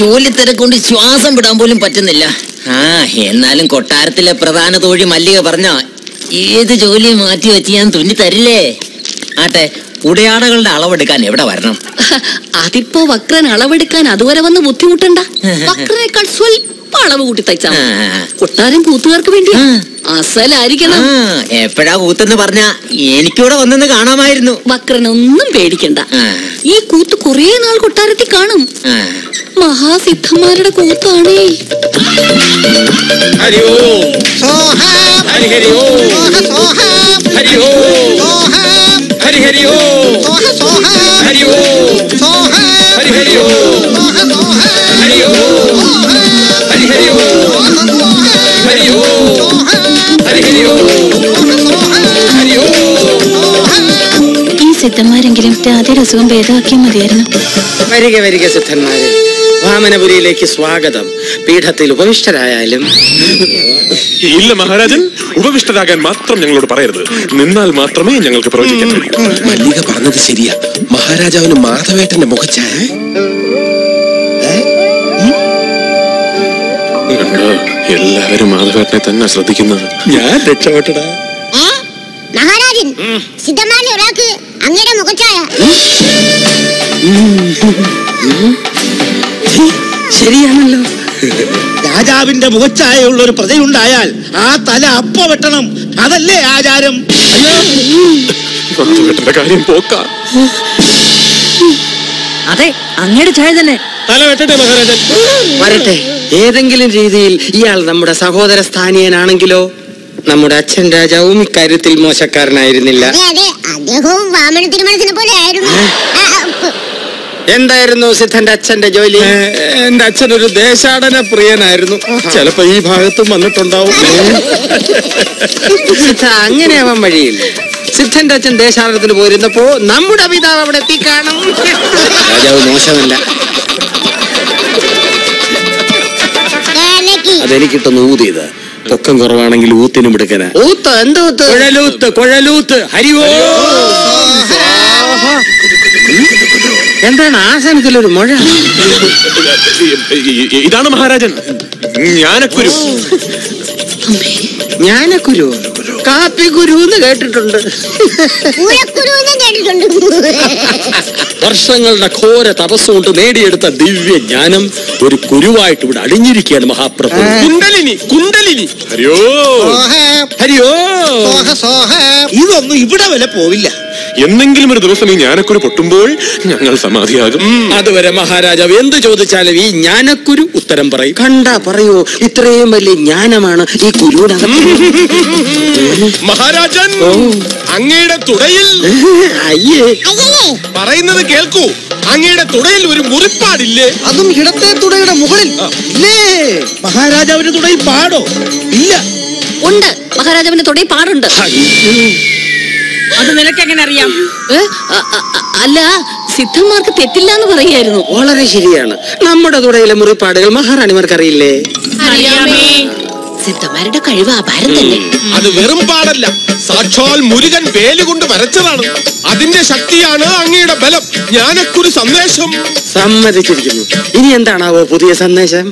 ജോലി തിരക്കൊണ്ട് ശ്വാസം വിടാൻ പോലും പറ്റുന്നില്ല. ആ എന്നാലും കൊട്ടാരത്തിലെ പ്രധാന തോഴി മല്ലിക പറഞ്ഞ ഏത് ജോലി മാറ്റി വെച്ച് ഞാൻ തുന്നി തരില്ലേ? ആട്ടെ ഉടയാടകളുടെ അളവെടുക്കാൻ എവിടെ വരണം? അതിപ്പോ വക്രൻ അളവെടുക്കാൻ അതുവരെ വന്ന് ബുദ്ധിമുട്ടണ്ട. വക്രനേക്കാൾ സ്വല്പം അളവ് കൂട്ടി തയ്ച്ചാ കൊട്ടാരം കൂത്തുകാർക്ക് വേണ്ടിയാ. അസലായിരിക്കണം. ആ എപ്പോഴാ കൂത്തെന്ന് പറഞ്ഞ എനിക്കിവിടെ വന്നെന്ന് കാണാമായിരുന്നു. വക്രനൊന്നും പേടിക്കണ്ട. ഈ കൂത്ത് കുറേ നാൾ കൊട്ടാരത്തിൽ കാണും. മഹാസിദ്ധന്മാരുടെ കൂത്താണേ ഹരി ഓം ഹരി ഹരി ഓം ഹരി ഓം ഹരി ഹരി ഓം ഹരി ഓം ഹരി ഹരി ഓം ഹരി ഓം സിദ്ധന്മാരെങ്കിലും രാധയുടെ രസവും ഭേദമാക്കിയാൽ മതിയായിരുന്നു. വരിക വരിക സിദ്ധന്മാരെ. വാമനപുരിയിലേക്ക് സ്വാഗതം. പീഠത്തിൽ ഉപവിഷ്ടരായാലും. ഇല്ല മഹാരാജൻ. ഉപവിഷ്ടരാകാൻ മാത്രം ഞങ്ങളോട് പറയരുത്. നിന്നാൽ മാത്രമേ ഞങ്ങൾക്ക് പ്രവചിക്കാൻ മല്ലിക പറഞ്ഞത് ശരിയാ. മഹാരാജാവിന് മാധവേട്ടന്റെ മുഖച്ചായ എല്ലാവരും മാധവേട്ടനെ തന്നെ ശ്രദ്ധിക്കുന്നത്. ഞാൻ രക്ഷപ്പെട്ടടാ സിദ്ധന്മാരിൽ ഒരാൾക്ക് അങ്ങയുടെ മുഖച്ചായ. ശരിയാണല്ലോ. രാജാവിന്റെ മുഖച്ചായുള്ള ഒരു പ്രജയുണ്ടായാൽ ആ തല അപ്പ വെട്ടണം. അതല്ലേ ആചാരം? കാര്യം പോക്ക. അതെ അങ്ങയുടെ ചായ തന്നെ. തല വെട്ടട്ടെ മഹാരാജൻ. വരട്ടെ. ഏതെങ്കിലും രീതിയിൽ ഇയാൾ നമ്മുടെ സഹോദര സ്ഥാനീയനാണെങ്കിലോ? നമ്മുടെ അച്ഛൻ രാജാവും ഇക്കാര്യത്തിൽ മോശക്കാരനായിരുന്നില്ല. അതെ അതെ. അദ്ദേഹവും വാമന തിരുമണത്തിനെ പോലെ ആയിരുന്നു. എന്തായിരുന്നു സിദ്ധന്റെ അച്ഛന്റെ ജോലി? എന്റെ അച്ഛൻ ഒരു ദേശാടന പ്രിയനായിരുന്നു. ചിലപ്പോ ഈ ഭാഗത്തും വന്നിട്ടുണ്ടാവും. സിദ്ധ അങ്ങനെ ആവാൻ വഴിയില്ല. സിദ്ധന്റെ അച്ഛൻ ദേശാടനത്തിന് പോയിരുന്നപ്പോ നമ്മുടെ പിതാവ് അവിടെ എത്തി കാണും രാജാവ് മോശമല്ല. അതെനിക്കിട്ടൊന്ന് ഊതിയത്. പൊക്കം കുറവാണെങ്കിൽ ഊത്തിനും എടുക്കന. ഊത്ത് എന്ത് ഊത്ത്? കുഴലൂത്ത് കുഴലൂത്ത്. ഹരിവോ എന്താണ് ആസനത്തിലൊരു മഴ? ഇതാണ് മഹാരാജൻ. ഞാനക്കുരു ജ്ഞാനക്കുരു. കേട്ടിട്ടുണ്ട്. പൂരക്കുരു എന്നും കേട്ടിട്ടുണ്ട്. വർഷങ്ങളുടെ ഘോര തപസ്സുകൊണ്ട് നേടിയെടുത്ത ദിവ്യ ജ്ഞാനം ഒരു കുരുവായിട്ട് ഇവിടെ അടിഞ്ഞിരിക്കുകയാണ് മഹാപ്രഭു. കുണ്ടലിനി കുണ്ടലിനി ഹരിയോ. ഹരിയോ. ഇതൊന്നും ഇവിടെ വരെ പോവില്ല. എന്നെങ്കിലും ഒരു ദിവസം ഈ ഞാനക്കുരു പൊട്ടുമ്പോൾ ഞങ്ങൾ സമാധിയാകും. അതുവരെ മഹാരാജാവ് എന്ത് ചോദിച്ചാലും ഈ ജ്ഞാനക്കുരു ഉത്തരം പറയും. കണ്ട പറയോ ഇത്രയും വലിയ ജ്ഞാനമാണ് ഈ കുരുവിനകം മഹാരാജൻ അങ്ങയുടെ തുടയിൽ. അയ്യേ. അയ്യേ. പറയുന്നത് കേൾക്കൂ അങ്ങയുടെ തുടയിൽ ഒരു മുറിപ്പാടില്ലേ? അതും ഇടത്തെ തുടയുടെ മുകളിൽ. ഇല്ലേ? മഹാരാജാവിന്റെ തുടയിൽ പാടോ? ഇല്ല. ഉണ്ട്. മഹാരാജാവിന്റെ തുടയിൽ പാടുണ്ട്. അത് നിനക്ക് എങ്ങനെ അറിയാം അല്ല സിദ്ധന്മാർക്ക് തെറ്റില്ല എന്ന് പറയായിരുന്നു വളരെ ശരിയാണ്. നമ്മുടെ തുടയിലെ മുറിപ്പാടുകൾ മഹാറാണിമാർക്ക് അറിയില്ലേ അറിയാമേ. സിദ്ധന്മാരുടെ കഴിവ് അപാരം തന്നെ. അത് വെറും പാടല്ല. സാക്ഷാൽ മുരുകൻ വേലുകൊണ്ട് വരച്ചതാണ്. അതിന്റെ ശക്തിയാണ് അങ്ങയുടെ ബലം. ഞാനൊക്കൊരു സന്ദേശം. സമ്മതിച്ചിരിക്കുന്നു. ഇനി എന്താണാവോ പുതിയ സന്ദേശം?